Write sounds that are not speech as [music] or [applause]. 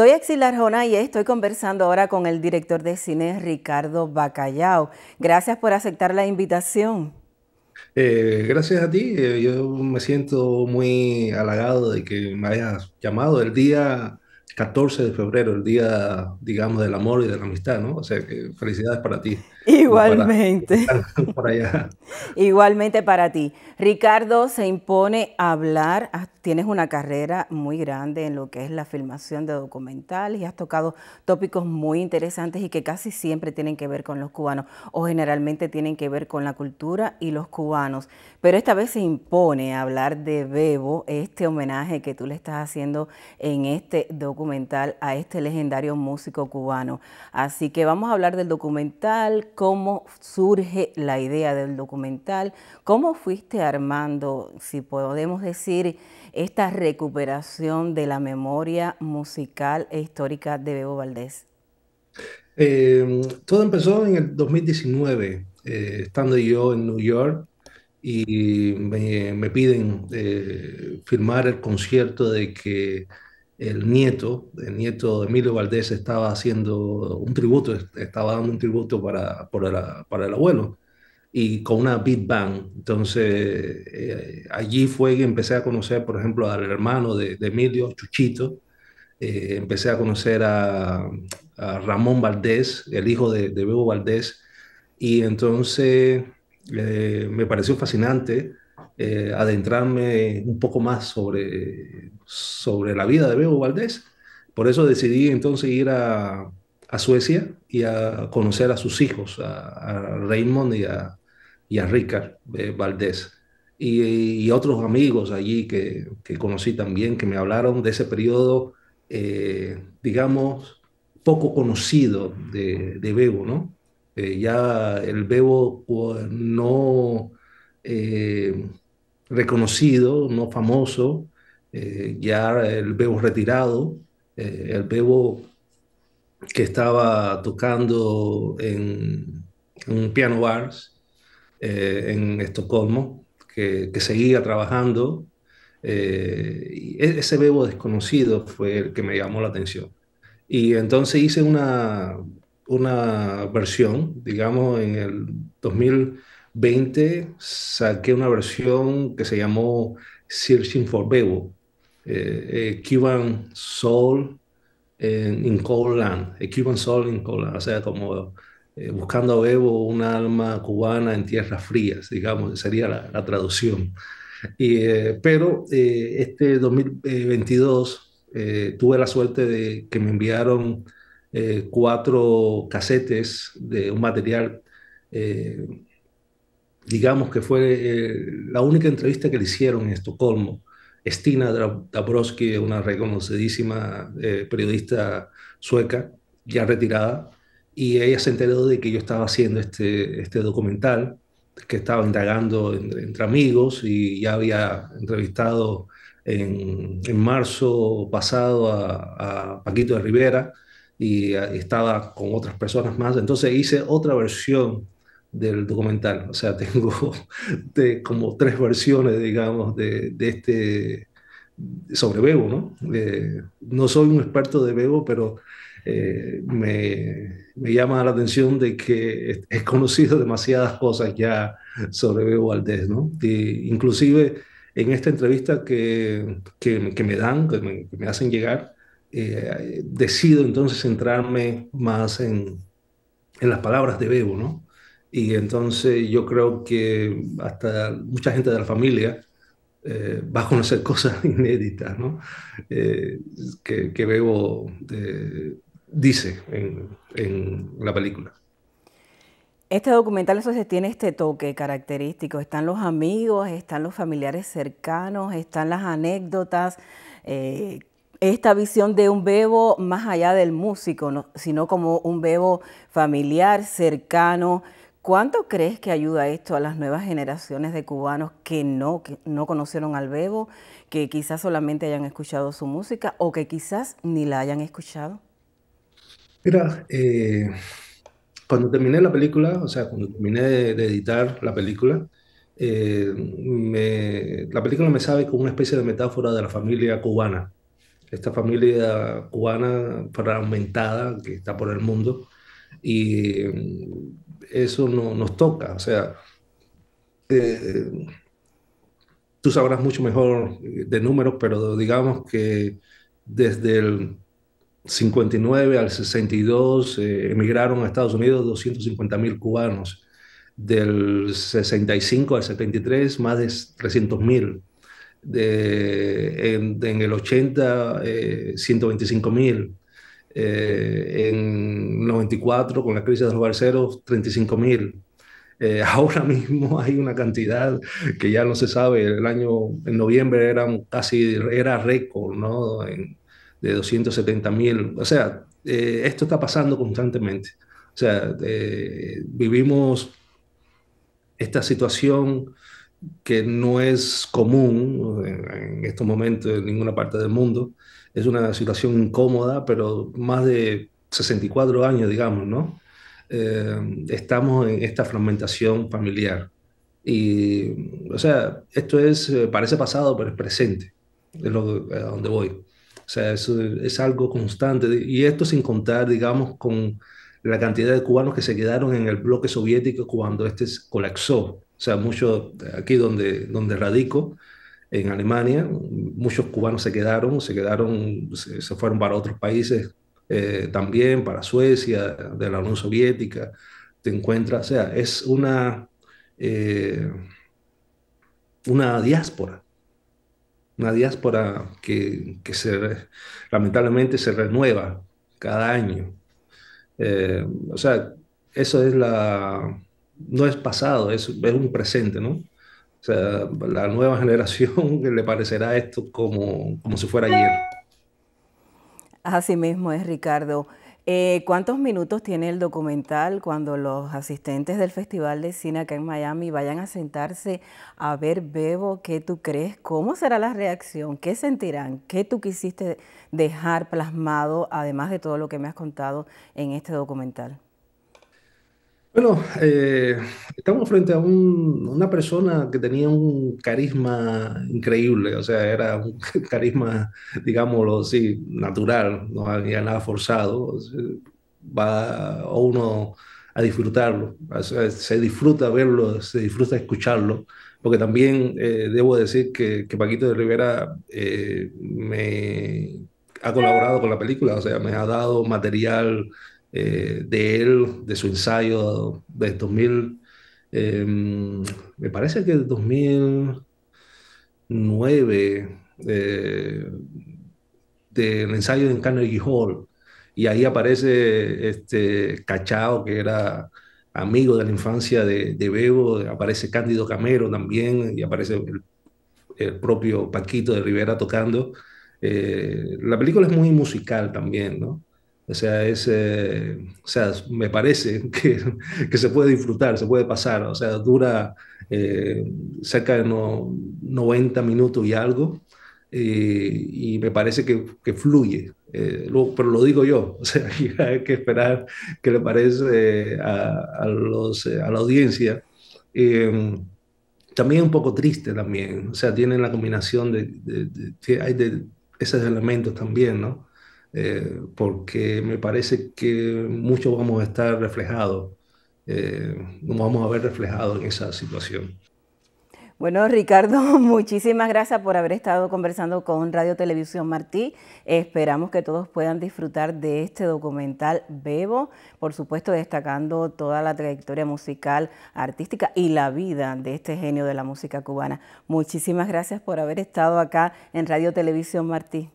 Soy Axil Arjona y estoy conversando ahora con el director de cine Ricardo Bacallao. Gracias por aceptar la invitación. Eh, gracias a ti, eh, yo me siento muy halagado de que me hayas llamado el día 14 de febrero, el día, digamos, del amor y de la amistad, ¿no? O sea que felicidades para ti. Igualmente. [laughs] por allá. Igualmente para ti. Ricardo, se impone hablar, tienes una carrera muy grande en lo que es la filmación de documentales y has tocado tópicos muy interesantes y que casi siempre tienen que ver con los cubanos o generalmente tienen que ver con la cultura y los cubanos. Pero esta vez se impone hablar de Bebo, este homenaje que tú le estás haciendo en este documental a este legendario músico cubano. Así que vamos a hablar del documental, cómo surge la idea del documental, cómo fuiste armando, si podemos decir, esta recuperación de la memoria musical e histórica de Bebo Valdés. Eh, todo empezó en el 2019, eh, estando yo en New York y me, piden eh, firmar el concierto de que el nieto, el nieto de Emilio Valdés estaba haciendo un tributo, estaba dando un tributo para, para, el abuelo y con una beat band. Entonces, eh, allí fue que empecé a conocer, por ejemplo, al hermano de, Emilio, Chuchito. Eh, empecé a conocer a, Ramón Valdés, el hijo de, de Bebo Valdés. Y entonces eh, me pareció fascinante eh, adentrarme un poco más sobre, sobre la vida de Bebo Valdés. Por eso decidí entonces ir a, a Suecia y a conocer a sus hijos, a, Raymond y a, y a Richard eh, Valdés. Y, y, otros amigos allí que, que, conocí también, que me hablaron de ese periodo, eh, digamos, poco conocido de, de Bebo, ¿no? ya el Bebo no reconocido, no famoso, eh, ya el Bebo retirado, eh, el Bebo que estaba tocando en, un piano bars eh, en Estocolmo, que, seguía trabajando. E-, ese Bebo desconocido fue el que me llamó la atención. Y entonces hice una, una versión, digamos, en el 2000 20 saqué una versión que se llamó Searching for Bebo, eh, eh, Cuban Soul in Cold Land, eh, Cuban Soul in Cold Land, o sea, como buscando a Bebo una alma cubana en tierras frías, digamos, sería la, traducción. Y, pero este 2022 tuve la suerte de que me enviaron cuatro casetes de un material digamos que fue eh, la única entrevista que le hicieron en Estocolmo. Stina Dabrowski, una reconocidísima eh, periodista sueca, ya retirada, y ella se enteró de que yo estaba haciendo este, este documental, que estaba indagando entre amigos y ya había entrevistado en, en marzo pasado a, a, Paquito de Rivera y, y estaba con otras personas más. Entonces hice otra versión del documental. O sea, [laughs] tengo de, como tres versiones, digamos, de, de este sobre Bebo, ¿no? Eh, no soy un experto de Bebo, pero eh, me, me, llama la atención de que he conocido demasiadas cosas ya sobre Bebo Valdés, ¿no? inclusive en esta entrevista que, que, me dan, que me, me hacen llegar, eh, decido entonces centrarme más en, en las palabras de Bebo, ¿no? Y entonces yo creo que hasta mucha gente de la familia eh, va a conocer [laughs] cosas inéditas, ¿no? Eh, que, Bebo eh, dice en, la película. Este documental entonces tiene este toque característico. Están los amigos, están los familiares cercanos, están las anécdotas, esta visión de un bebo más allá del músico, sino como un bebo familiar, cercano, ¿Cuánto crees que ayuda esto a las nuevas generaciones de cubanos que no, no conocieron al Bebo, que quizás solamente hayan escuchado su música o que quizás ni la hayan escuchado? Mira, eh, cuando terminé la película, o sea, cuando terminé de, editar la película, eh, la película me sabe como una especie de metáfora de la familia cubana. esta familia cubana fragmentada que está por el mundo y eso no, nos toca. O sea, eh, tú sabrás mucho mejor de números, pero digamos que desde el 59 al 62 eh, emigraron a Estados Unidos 250 mil cubanos. Del 65 al 73, más de 300 mil. En, en, el 80, eh, 125 mil. Eh, en 94, con la crisis de los barceros, 35 mil. Eh, [laughs] ahora mismo hay una cantidad que ya no se sabe. El año, en noviembre eran casi, era récord, ¿no? de 270 mil. O sea, eh, esto está pasando constantemente. O sea, vivimos esta situación que no es común en estos momentos en ninguna parte del mundo, es una situación incómoda, pero más de 64 años, digamos, ¿no? Eh, estamos en esta fragmentación familiar. Y, o sea, esto es, eh, parece pasado, pero es presente, es lo, a donde voy. O sea, es, algo constante. Y esto sin contar, digamos, con la cantidad de cubanos que se quedaron en el bloque soviético cuando este colapsó. O sea, mucho aquí donde, donde radico, en Alemania. Muchos cubanos se quedaron, se quedaron, se, fueron para otros países eh, también, para Suecia, de la Unión Soviética. Te encuentras, o sea, es una, eh, una diáspora, una diáspora que, que se, lamentablemente se renueva cada año. Eh, o sea, eso es la, no es pasado, es, es un presente, ¿no? O sea, la nueva generación [laughs] le parecerá esto como, como si fuera ayer. Así mismo es, Ricardo. Eh, ¿Cuántos minutos tiene el documental cuando los asistentes del Festival de Cine acá en Miami vayan a sentarse a ver Bebo? ¿Qué tú crees? ¿Cómo será la reacción? ¿Qué sentirán? ¿Qué tú quisiste dejar plasmado, además de todo lo que me has contado en este documental? Bueno, eh, estamos frente a una persona que tenía un carisma increíble, o sea, era un [laughs] carisma, digámoslo así, natural, no había nada forzado, va uno a disfrutarlo, se disfruta verlo, se disfruta escucharlo, porque también eh, debo decir que, Paquito de Rivera eh, me ha colaborado con la película, o sea, me ha dado material eh, de él, de su ensayo de 2000, em, me parece que 2009, eh, del ensayo en Carnegie Hall, y ahí aparece este Cachao, que era amigo de la infancia de, de Bebo, aparece Cándido Camero también, y aparece el, el propio Paquito de Rivera tocando. Eh, la película es muy musical también, ¿no? O sea, es, eh, o sea, me parece [laughs] que, que, se puede disfrutar, se puede pasar. O sea, dura eh, cerca de 90 minutos y algo. y me parece que, que fluye. Eh, pero lo digo yo, [laughs] o sea, hay que esperar que le parece a, a, los, a la audiencia. también un poco triste también, o sea, tiene la combinación de, de hay de esos elementos también, ¿no? Eh, porque me parece que muchos vamos a estar reflejados, eh, nos vamos a ver reflejados en esa situación. Bueno, Ricardo, [laughs] muchísimas gracias por haber estado conversando con Radio Televisión Martí. Esperamos que todos puedan disfrutar de este documental Bebo, por supuesto destacando toda la trayectoria musical, artística y la vida de este genio de la música cubana. Muchísimas gracias por haber estado acá en Radio Televisión Martí.